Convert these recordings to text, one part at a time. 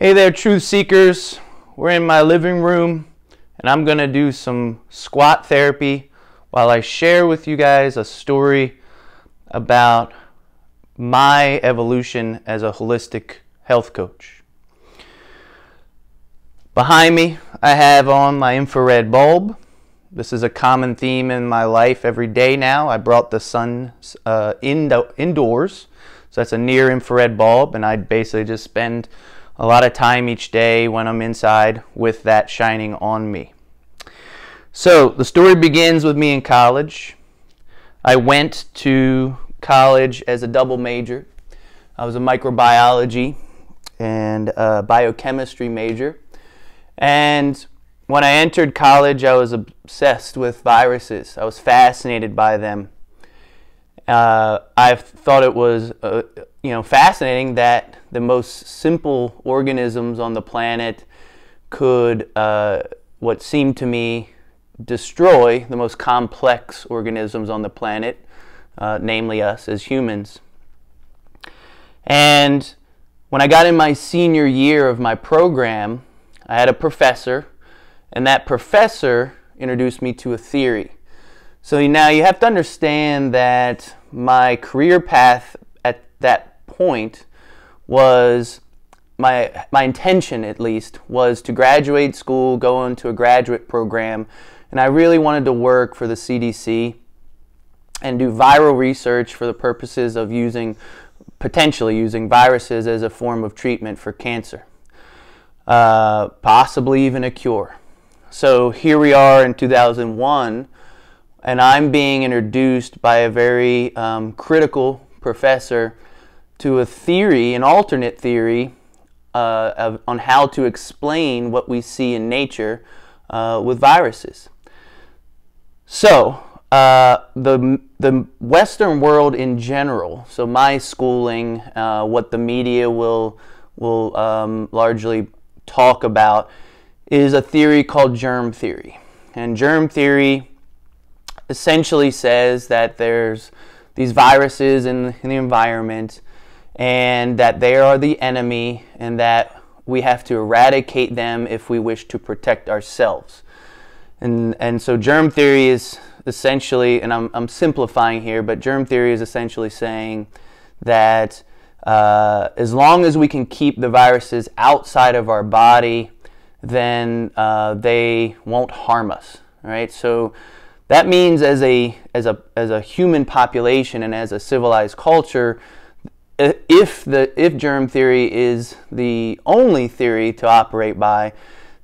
Hey there, truth seekers. We're in my living room and I'm going to do some squat therapy while I share with you guys a story about my evolution as a holistic health coach. Behind me, I have on my infrared bulb. This is a common theme in my life every day now. I brought the sun uh, indo- indoors, so that's a near infrared bulb, and I basically just spend a lot of time each day when I'm inside with that shining on me. So the story begins with me in college. I went to college as a double major. I was a microbiology and biochemistry major. And when I entered college, I was obsessed with viruses. I was fascinated by them. Uh, I thought it was, uh, you know, fascinating that the most simple organisms on the planet could, uh, what seemed to me, destroy the most complex organisms on the planet, uh, namely us as humans. And when I got in my senior year of my program, I had a professor, and that professor introduced me to a theory. So now you have to understand that my career path at that point was my my intention at least was to graduate school, go into a graduate program, and I really wanted to work for the CDC and do viral research for the purposes of using potentially using viruses as a form of treatment for cancer, uh, possibly even a cure. So here we are in 2001, and I'm being introduced by a very um, critical professor to a theory, an alternate theory, uh, of, on how to explain what we see in nature uh, with viruses. So, uh, the, the Western world in general, so my schooling, uh, what the media will, will um, largely talk about, is a theory called germ theory. And germ theory essentially says that there's these viruses in, in the environment and that they are the enemy and that we have to eradicate them if we wish to protect ourselves. And, and so germ theory is essentially, and I'm, I'm simplifying here, but germ theory is essentially saying that uh, as long as we can keep the viruses outside of our body, then uh, they won't harm us. Right? So that means as a as a as a human population and as a civilized culture, if the if germ theory is the only theory to operate by,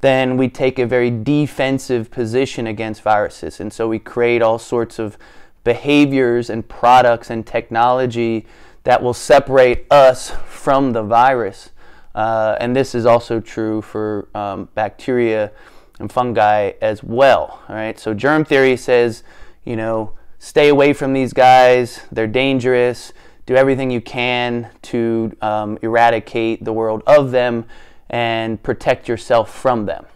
then we take a very defensive position against viruses, and so we create all sorts of behaviors and products and technology that will separate us from the virus. Uh, and this is also true for um, bacteria and fungi as well. All right, so germ theory says, you know, stay away from these guys. They're dangerous do everything you can to um, eradicate the world of them and protect yourself from them.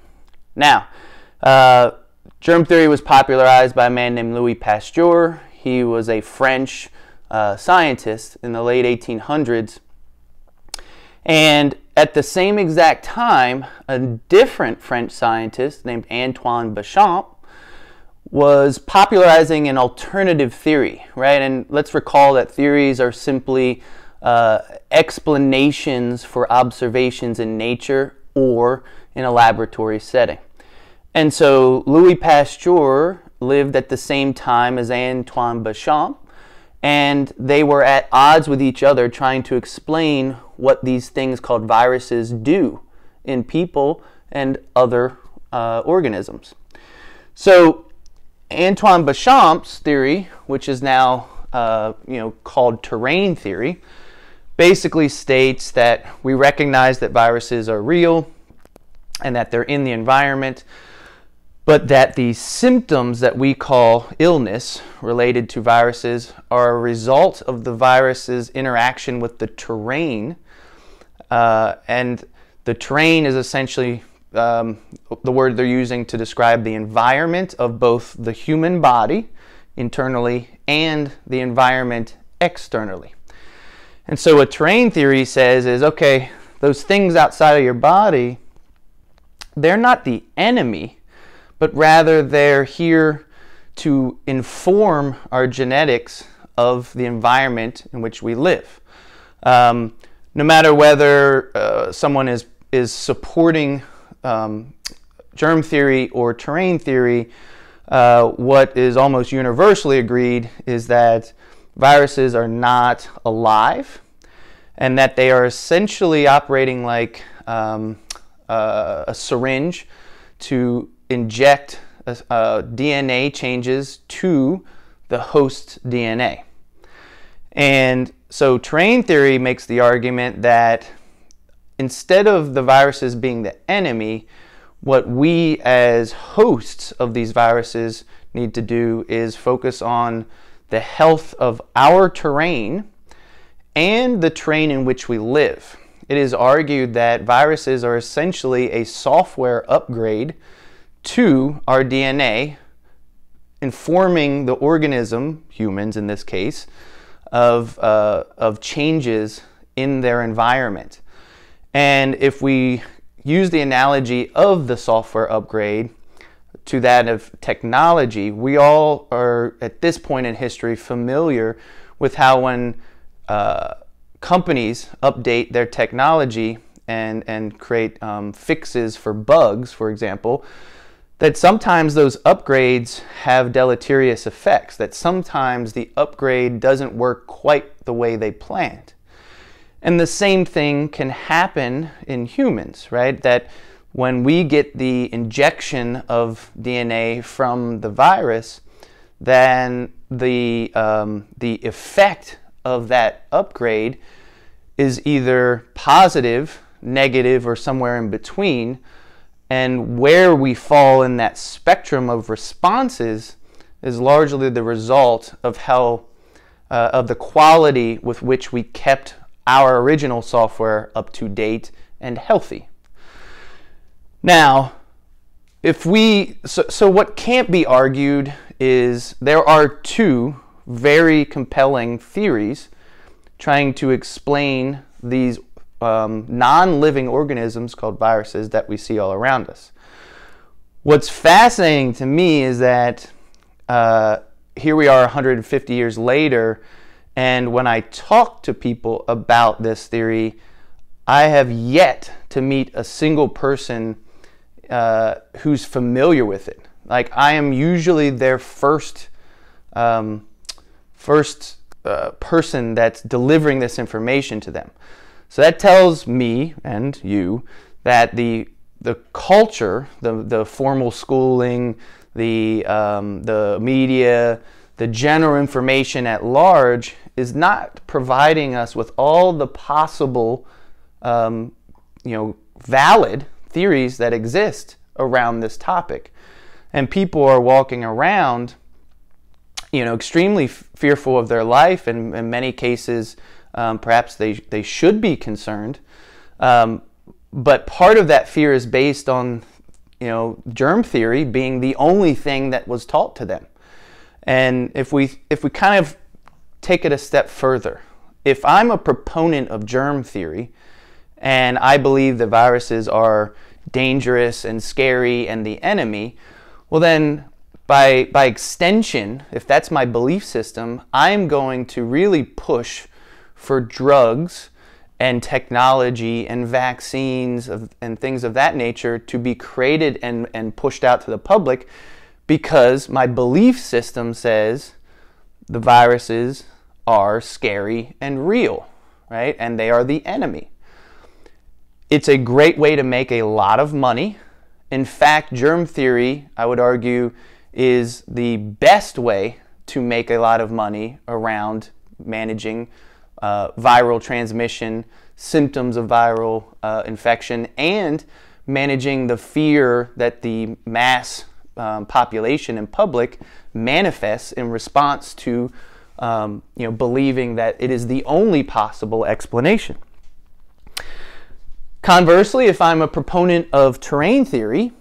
Now, uh, germ theory was popularized by a man named Louis Pasteur. He was a French uh, scientist in the late 1800s. And at the same exact time, a different French scientist named Antoine Béchamp was popularizing an alternative theory, right? And let's recall that theories are simply uh, explanations for observations in nature or in a laboratory setting. And so Louis Pasteur lived at the same time as Antoine Béchamp, and they were at odds with each other trying to explain what these things called viruses do in people and other uh, organisms. So Antoine Béchamp's theory, which is now uh, you know called terrain theory, basically states that we recognize that viruses are real and that they're in the environment, but that the symptoms that we call illness related to viruses are a result of the virus's interaction with the terrain, uh, and the terrain is essentially um, the word they're using to describe the environment of both the human body internally and the environment externally. And so what terrain theory says is okay, those things outside of your body, they're not the enemy, but rather they're here to inform our genetics of the environment in which we live. Um, no matter whether uh, someone is, is supporting um, germ theory or terrain theory, uh, what is almost universally agreed is that viruses are not alive and that they are essentially operating like um, uh, a syringe to inject uh, uh DNA changes to the host DNA. And so terrain theory makes the argument that instead of the viruses being the enemy, what we as hosts of these viruses need to do is focus on the health of our terrain and the terrain in which we live. It is argued that viruses are essentially a software upgrade to our DNA, informing the organism, humans in this case, of, uh, of changes in their environment. And if we use the analogy of the software upgrade to that of technology, we all are at this point in history familiar with how when uh, companies update their technology and, and create um, fixes for bugs, for example, that sometimes those upgrades have deleterious effects, that sometimes the upgrade doesn't work quite the way they planned. And the same thing can happen in humans, right? That when we get the injection of DNA from the virus, then the, um, the effect of that upgrade is either positive, negative, or somewhere in between. And where we fall in that spectrum of responses is largely the result of how, uh, of the quality with which we kept our original software up to date and healthy. Now, if we, so, so what can't be argued is there are two very compelling theories trying to explain these um, non living organisms called viruses that we see all around us. What's fascinating to me is that uh, here we are 150 years later, and when I talk to people about this theory, I have yet to meet a single person uh, who's familiar with it. Like I am usually their first um, first uh, person that's delivering this information to them. So that tells me and you that the the culture, the the formal schooling, the um, the media, the general information at large is not providing us with all the possible, um, you know, valid theories that exist around this topic, and people are walking around, you know, extremely fearful of their life, and in many cases, um, perhaps they they should be concerned. Um, but part of that fear is based on, you know, germ theory being the only thing that was taught to them. And if we if we kind of take it a step further, if I'm a proponent of germ theory and I believe the viruses are dangerous and scary and the enemy, well then by by extension, if that's my belief system, I'm going to really push for drugs and technology and vaccines of, and things of that nature to be created and, and pushed out to the public because my belief system says the viruses are scary and real, right? And they are the enemy. It's a great way to make a lot of money. In fact, germ theory, I would argue, is the best way to make a lot of money around managing uh, viral transmission, symptoms of viral uh, infection, and managing the fear that the mass um, population and public manifests in response to um, you know, believing that it is the only possible explanation. Conversely, if I'm a proponent of terrain theory,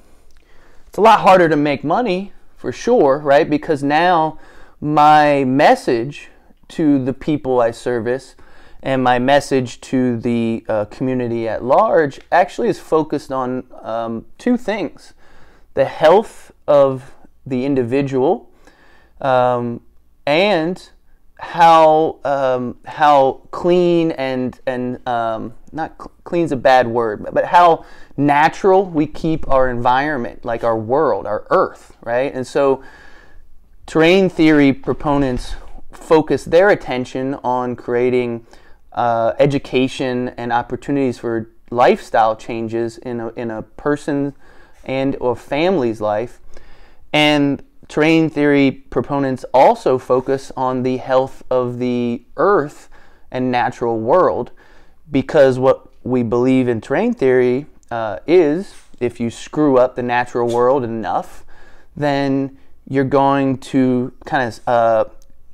it's a lot harder to make money for sure, right? Because now my message to the people I service and my message to the uh, community at large actually is focused on um, two things the health of the individual um, and how um, how clean and and um, not cl- clean is a bad word, but how natural we keep our environment, like our world, our Earth, right? And so, terrain theory proponents focus their attention on creating uh, education and opportunities for lifestyle changes in a, in a person and or family's life, and terrain theory proponents also focus on the health of the earth and natural world because what we believe in terrain theory uh, is if you screw up the natural world enough, then you're going to kind of uh,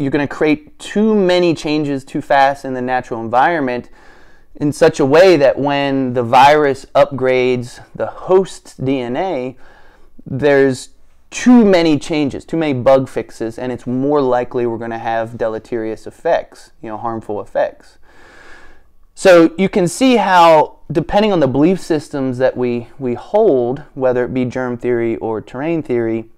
you're going to create too many changes too fast in the natural environment in such a way that when the virus upgrades the host's DNA, there's too many changes, too many bug fixes, and it's more likely we're going to have deleterious effects, you know, harmful effects. So you can see how, depending on the belief systems that we, we hold, whether it be germ theory or terrain theory,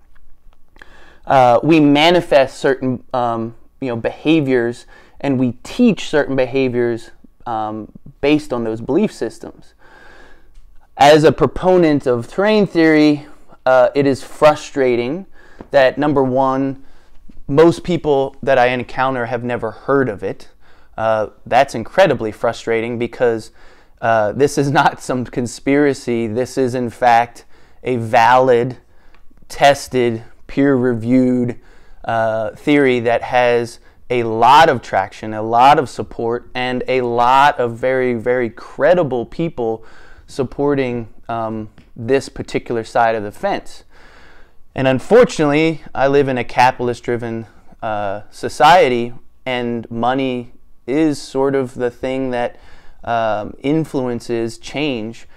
uh, we manifest certain um, you know, behaviors and we teach certain behaviors um, based on those belief systems. As a proponent of terrain theory, uh, it is frustrating that number one, most people that I encounter have never heard of it. Uh, that's incredibly frustrating because uh, this is not some conspiracy. This is, in fact, a valid, tested, peer reviewed uh, theory that has a lot of traction, a lot of support, and a lot of very, very credible people supporting um, this particular side of the fence. And unfortunately, I live in a capitalist driven uh, society, and money is sort of the thing that um, influences change.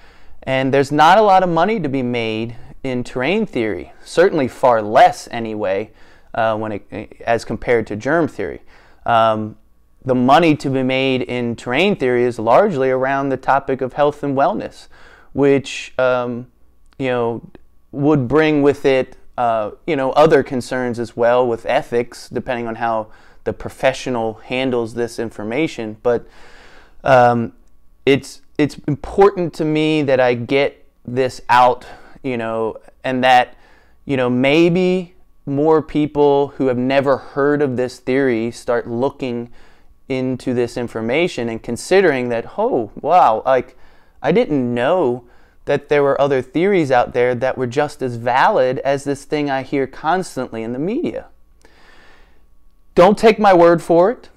And there's not a lot of money to be made in terrain theory, certainly far less anyway, uh, when it, as compared to germ theory. Um, the money to be made in terrain theory is largely around the topic of health and wellness which um, you know would bring with it uh, you know other concerns as well with ethics, depending on how the professional handles this information. But um, it's it's important to me that I get this out, you know, and that you know maybe more people who have never heard of this theory start looking into this information and considering that oh wow like I didn't know that there were other theories out there that were just as valid as this thing I hear constantly in the media. Don't take my word for it.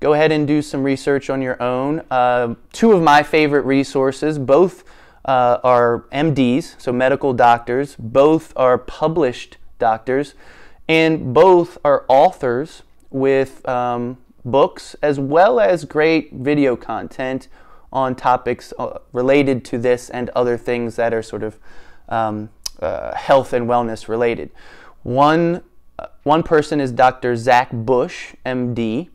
Go ahead and do some research on your own. Uh, two of my favorite resources, both uh, are MDs, so medical doctors, both are published doctors, and both are authors with um, books as well as great video content on topics uh, related to this and other things that are sort of um, uh, health and wellness related. One, uh, one person is Dr. Zach Bush, MD,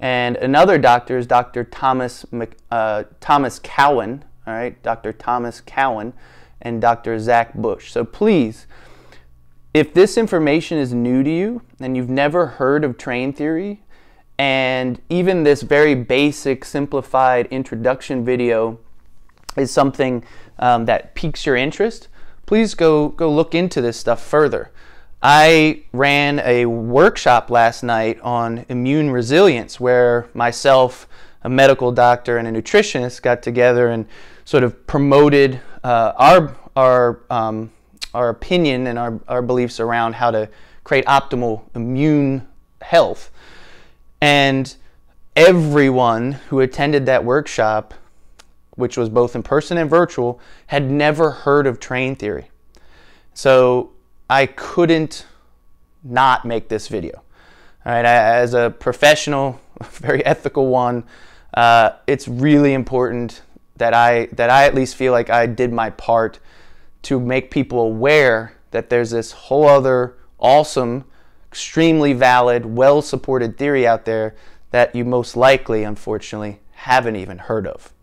and another doctor is Dr. Thomas, uh, Thomas Cowan, all right, Dr. Thomas Cowan and Dr. Zach Bush. So please, if this information is new to you and you've never heard of terrain theory, and even this very basic, simplified introduction video is something um, that piques your interest, please go, go look into this stuff further. I ran a workshop last night on immune resilience where myself, a medical doctor, and a nutritionist got together and sort of promoted uh, our, our, um, our opinion and our, our beliefs around how to create optimal immune health. And everyone who attended that workshop, which was both in person and virtual, had never heard of terrain theory. So I couldn't not make this video. All right, as a professional, very ethical one, uh, it's really important that I that I at least feel like I did my part to make people aware that there's this whole other awesome extremely valid, well supported theory out there that you most likely, unfortunately, haven't even heard of.